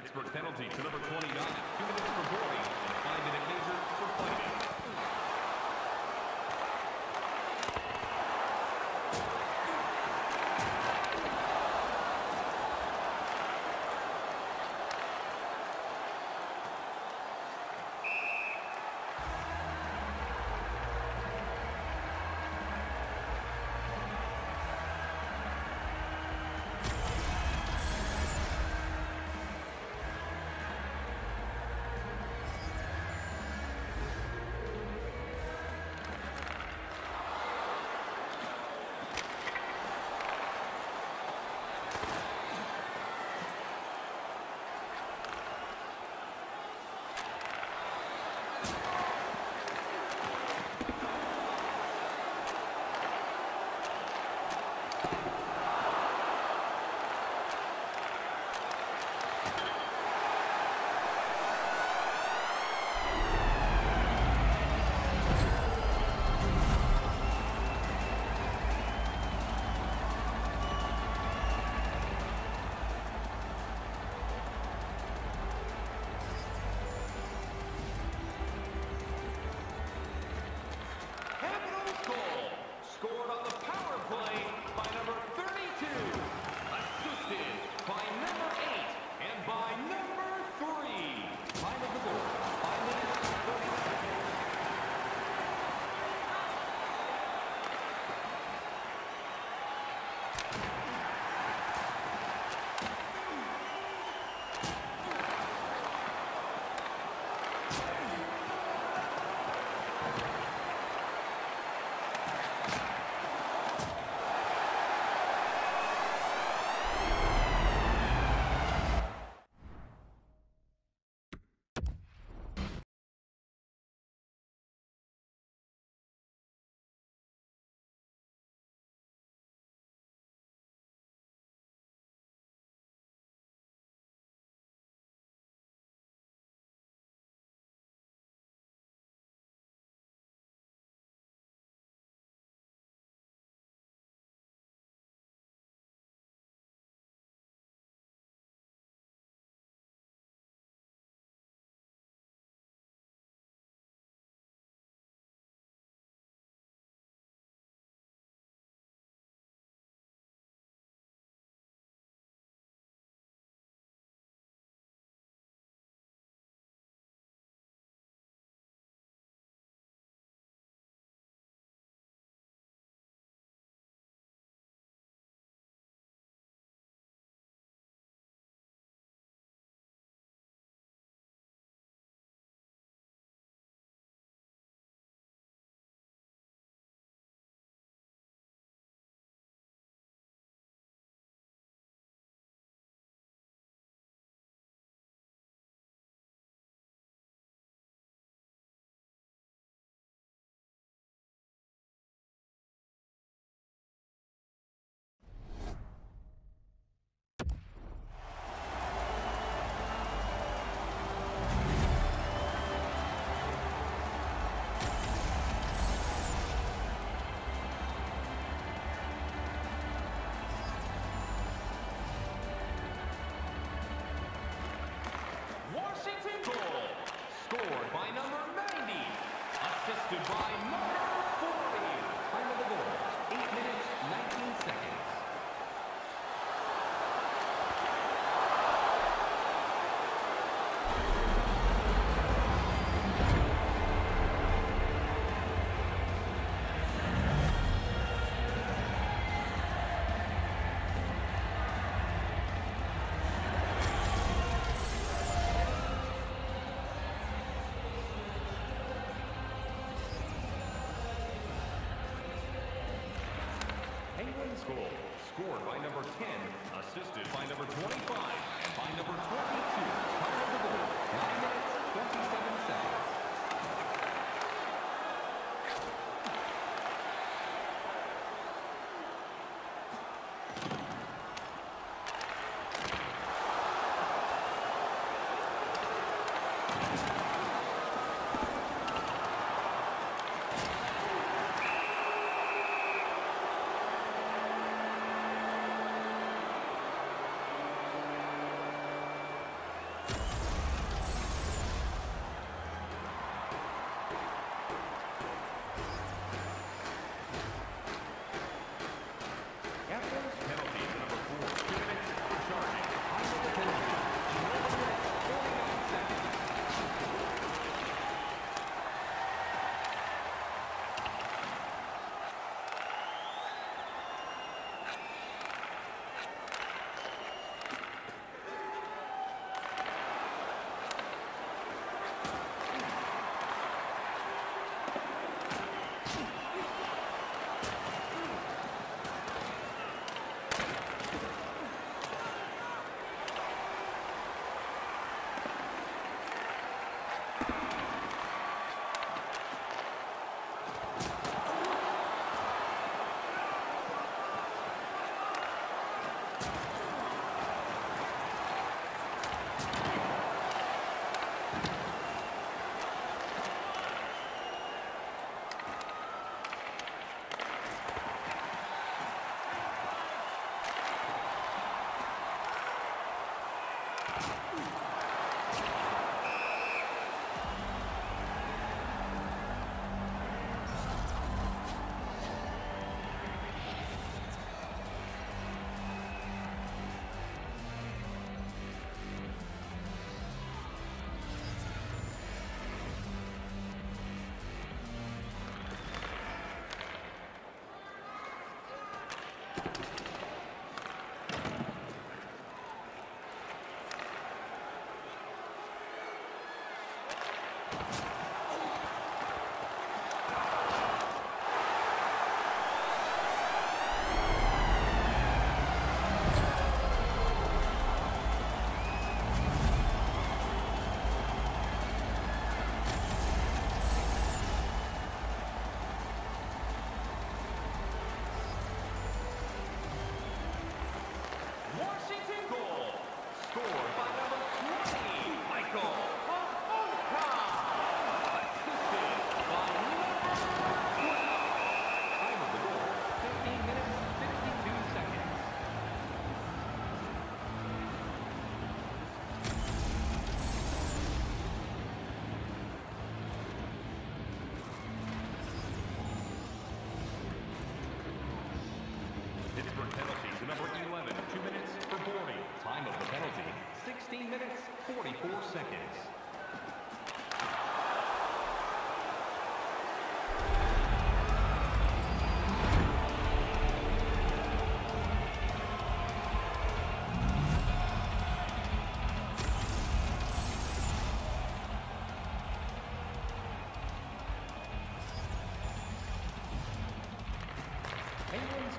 Pittsburgh penalty to number 29. Two minutes for boarding and a five-minute major for fighting. Goal. Scored by number 10. Assisted by number 25. And by number 22. Time of the goal.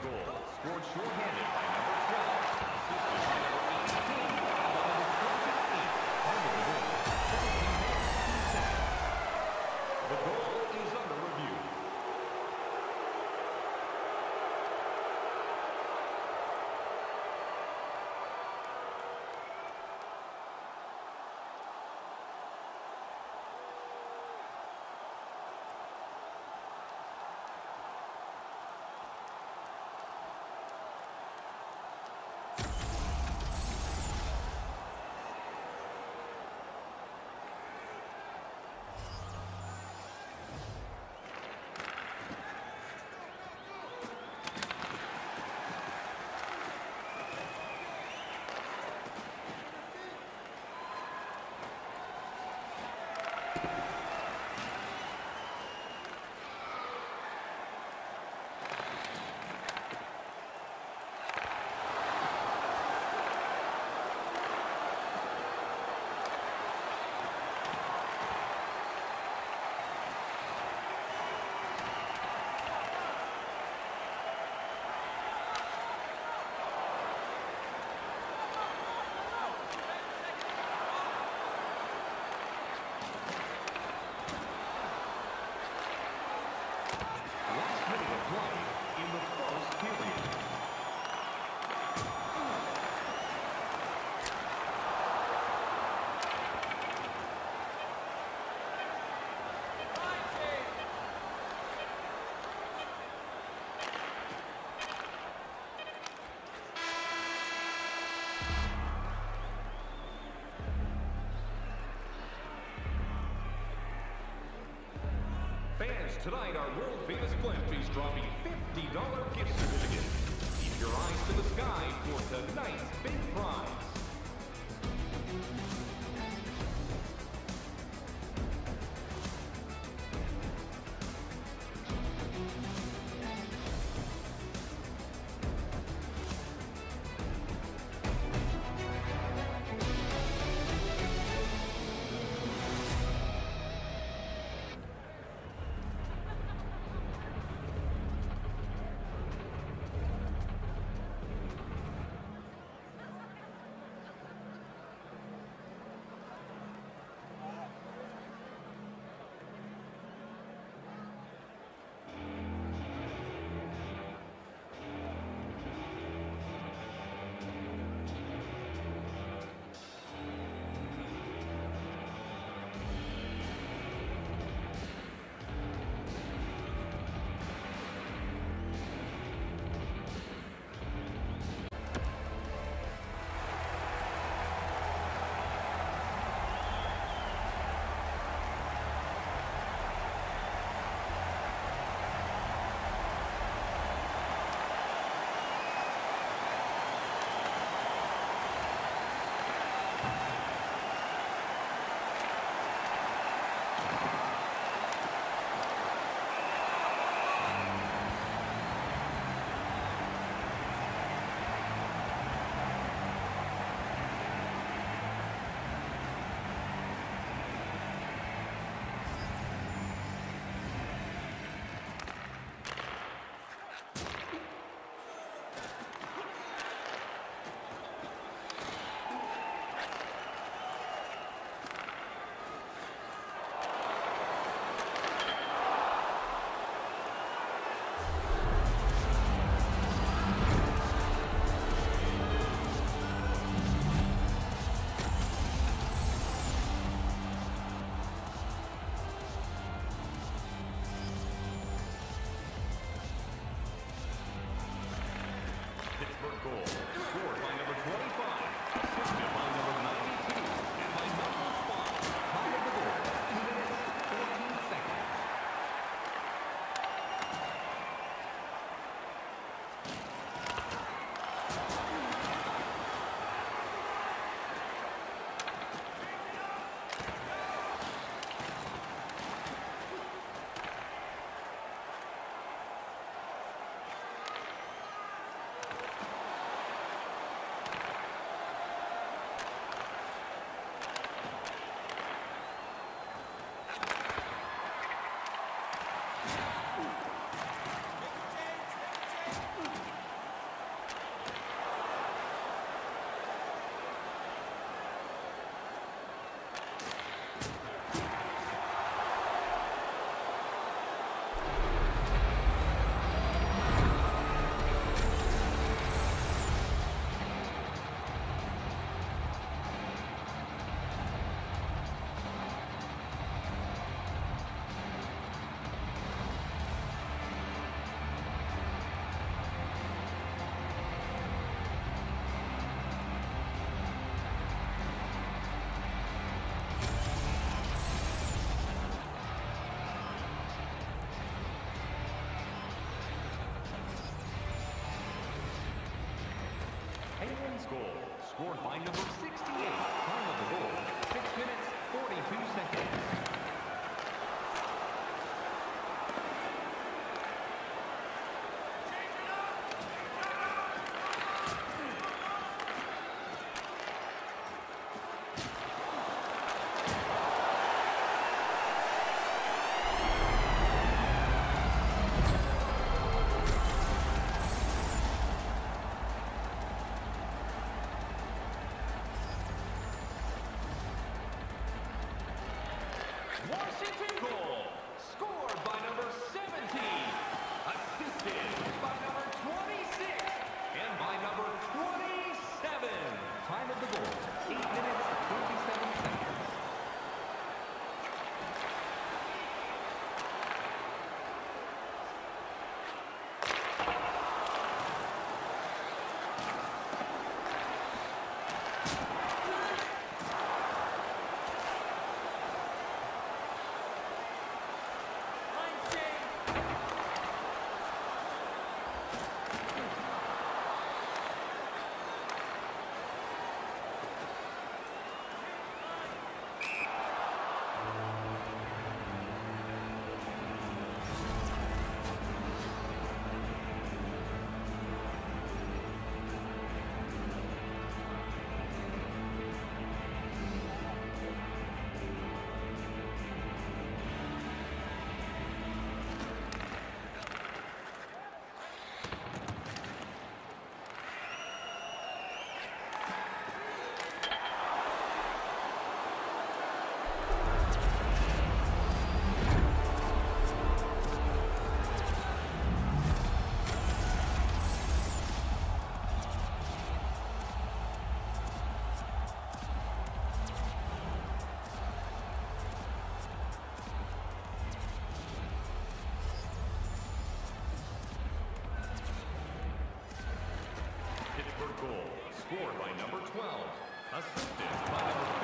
Goal scored shorthanded by number 12. Assisted by number 18. By number 28. Under the goal. 17 minutes, 2 seconds. The goal is under review. Last minute of play in the first period. Tonight our world famous Flampies dropping $50 gift certificates. Keep your eyes to the sky for tonight's big prize. Pittsburgh goal. Scored by number 25, assisted by number Penguins goal, scored by number 68. Time of the goal, 6 minutes, 42 seconds. Scored by number 12. Assisted by number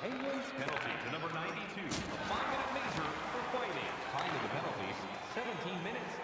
Penguins penalty to number 92. A five-minute major for fighting. Time of the penalty, 17 minutes,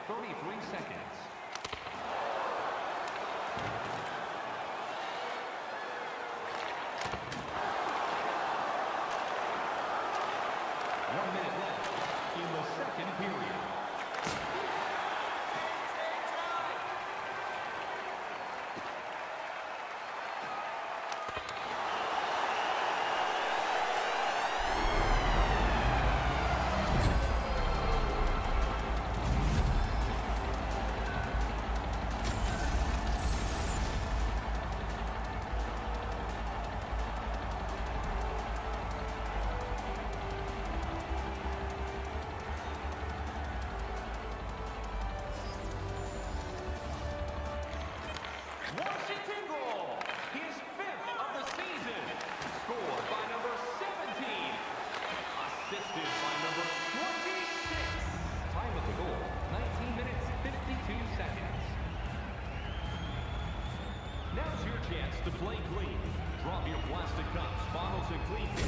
Play clean. Drop your plastic cups, bottles, and clean.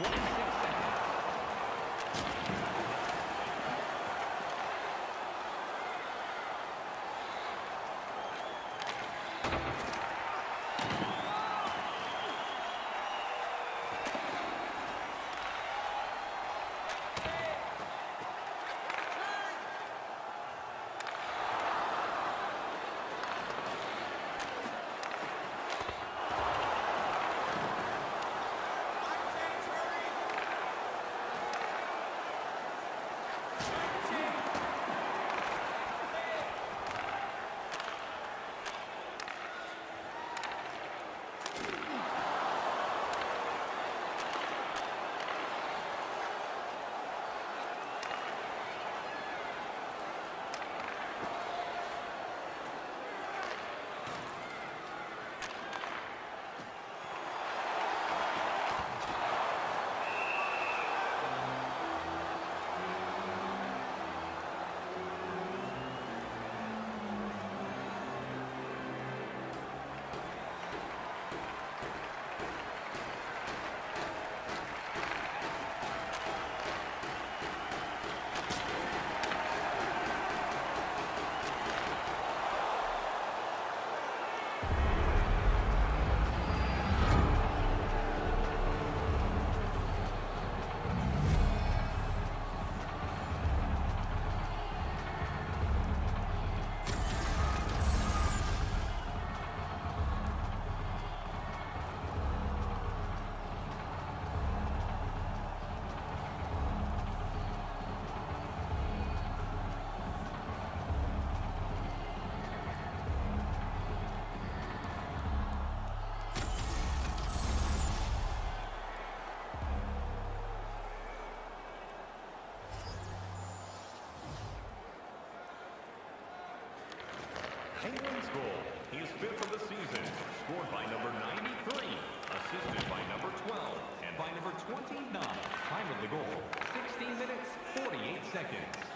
Minutes, Penguins goal. He is fifth of the season, scored by number 93, assisted by number 12, and by number 29. Time of the goal, 16 minutes, 48 seconds.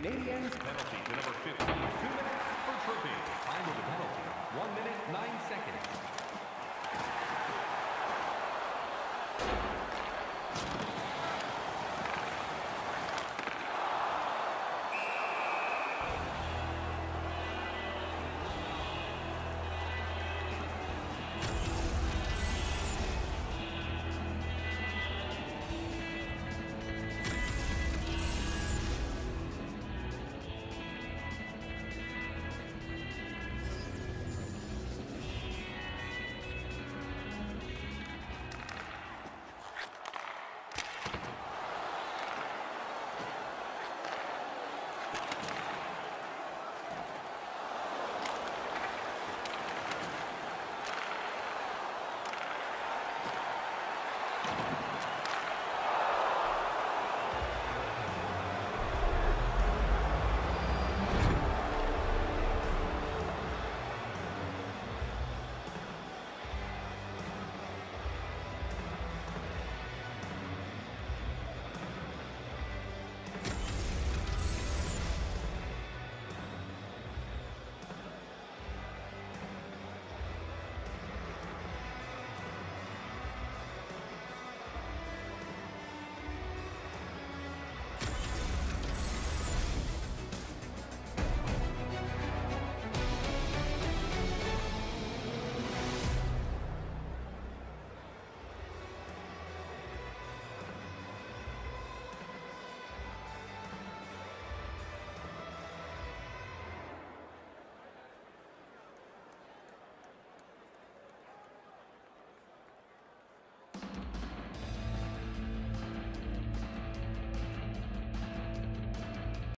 Canadiens penalty to number 15. Two minutes for tripping.